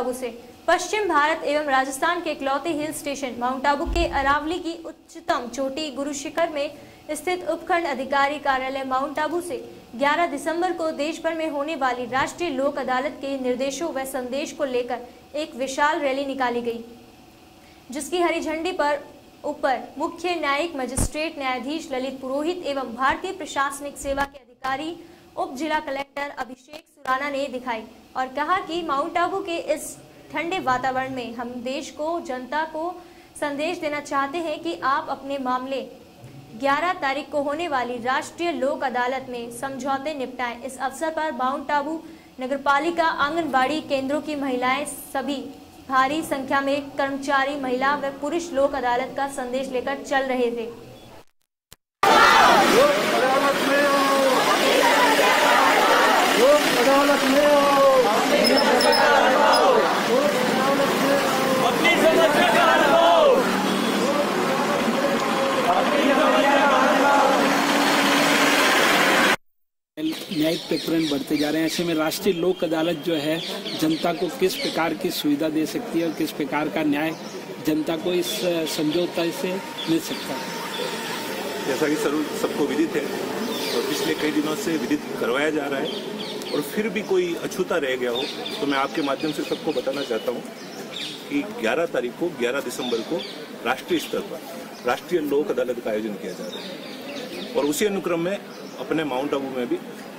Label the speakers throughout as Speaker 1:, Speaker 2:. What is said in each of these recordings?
Speaker 1: आबू से। पश्चिम भारत एवं राजस्थान के इकलौते हिल स्टेशन माउंट आबू के अरावली की उच्चतम चोटी गुरु शिखर में स्थित उपखंड अधिकारी कार्यालय माउंट आबू से 11 दिसंबर को देश भर में होने वाली राष्ट्रीय लोक अदालत के निर्देशों व संदेश को लेकर एक विशाल रैली निकाली गई, जिसकी हरी झंडी पर ऊपर मुख्य न्यायिक मजिस्ट्रेट न्यायाधीश ललित पुरोहित एवं भारतीय प्रशासनिक सेवा के अधिकारी उप जिला कलेक्टर अभिषेक सुराना ने दिखाई और कहा कि माउंट आबू के इस ठंडे वातावरण में हम देश को, जनता को संदेश देना चाहते हैं कि आप अपने मामले 11 तारीख को होने वाली राष्ट्रीय लोक अदालत में समझौते निपटाएँ। इस अवसर पर माउंट आबू नगरपालिका आंगनबाड़ी केंद्रों की महिलाएँ सभी भारी संख्या में कर्मचारी, महिला व पुरुष लोक अदालत का संदेश लेकर चल रहे थे।
Speaker 2: न्यायिक प्रकरण बढ़ते जा रहे हैं। ऐसे में राष्ट्रीय लोक अदालत जो है, जनता को किस प्रकार की सुविधा दे सकती है और किस प्रकार का न्याय जनता को इस समझौता से मिल सकता है?
Speaker 3: जैसा कि सर, सबको विदित है, और पिछले कई दिनों से विदित करवाया जा रहा है। और फिर भी कोई अछूता रह गया हो तो मैं आपके माध्यम से सबको बताना चाहता हूँ कि 11 तारीख को 11 दिसंबर को राष्ट्रीय स्तर पर राष्ट्रीय लोक अदालत का आयोजन किया जा रहा है। और उसी अनुक्रम में अपने माउंट आबू में भी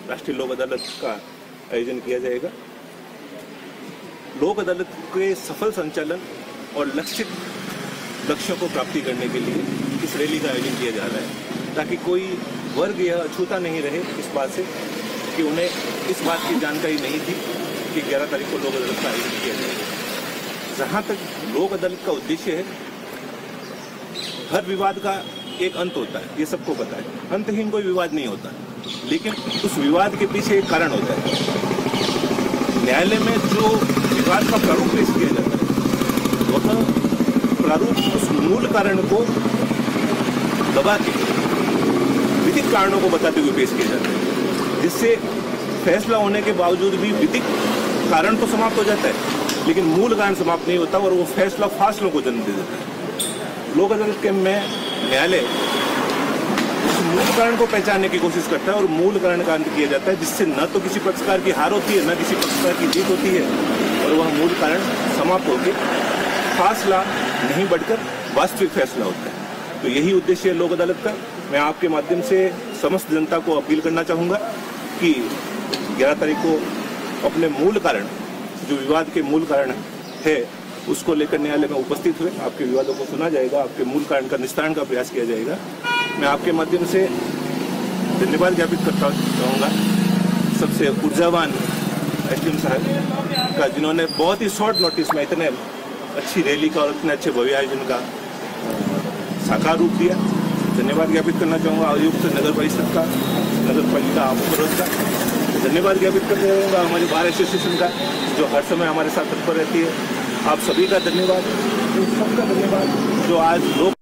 Speaker 3: राष्ट्रीय लोक अदालत का आयोजन किया जाएगा। लोक अदालत के सफल संचालन और लक्षित लक्ष्यों को प्राप्ति करने के लिए इस रैली का आयोजन किया जा रहा है, ताकि कोई वर्ग यह अछूता नहीं रहे इस बात से। कि उन्हें इस बात की जानकारी नहीं थी कि 11 तारीख को लोक अदालत का आयोजन किया जाएगा जहाँ तक लोक अदालत का उद्देश्य है, हर विवाद का एक अंत होता है, ये सबको पता है। अंतहीन कोई विवाद नहीं होता, लेकिन उस विवाद के पीछे एक कारण होता है। न्यायालय में जो विवाद का प्रारूप पेश किया जाता है, वह प्रारूप उस मूल कारण को दबा के विधिक कारणों को बताते हुए पेश किया जाता है। जिससे फैसला होने के बावजूद भी विधिक कारण तो समाप्त हो जाता है, लेकिन मूल कारण समाप्त नहीं होता और वो फैसला फासलों को जन्म दे देता है। लोक अदालत के में न्यायालय मूल कारण को पहचानने की कोशिश करता है और मूल कारण का अंत किया जाता है, जिससे न तो किसी पक्षकार की हार होती है, न किसी पक्षकार की जीत होती है और वह मूल कारण समाप्त होकर फासला नहीं बढ़कर वास्तविक फैसला होता है। तो यही उद्देश्य है लोक अदालत का। मैं आपके माध्यम से समस्त जनता को अपील करना चाहूँगा कि 11 तारीख को अपने मूल कारण, जो विवाद के मूल कारण है, उसको लेकर न्यायालय में उपस्थित हुए। आपके विवादों को सुना जाएगा, आपके मूल कारण का निस्तारण का प्रयास किया जाएगा। मैं आपके माध्यम से धन्यवाद ज्ञापित करता चाहूँगा। सबसे ऊर्जावान एस साहब का, जिन्होंने बहुत ही शॉर्ट नोटिस में इतने अच्छी रैली का और इतने अच्छे भव्य आयोजन का साकार रूप दिया। धन्यवाद ज्ञापित करना चाहूँगा, आयुक्त, नगर परिषद का, नगर पालिका आपरोध का। धन्यवाद ज्ञापित करना चाहूँगा, हमारे बार एसोसिएशन का, जो हर समय हमारे साथ तत्पर रहती है। आप सभी का धन्यवाद। सबका धन्यवाद, जो आज लोग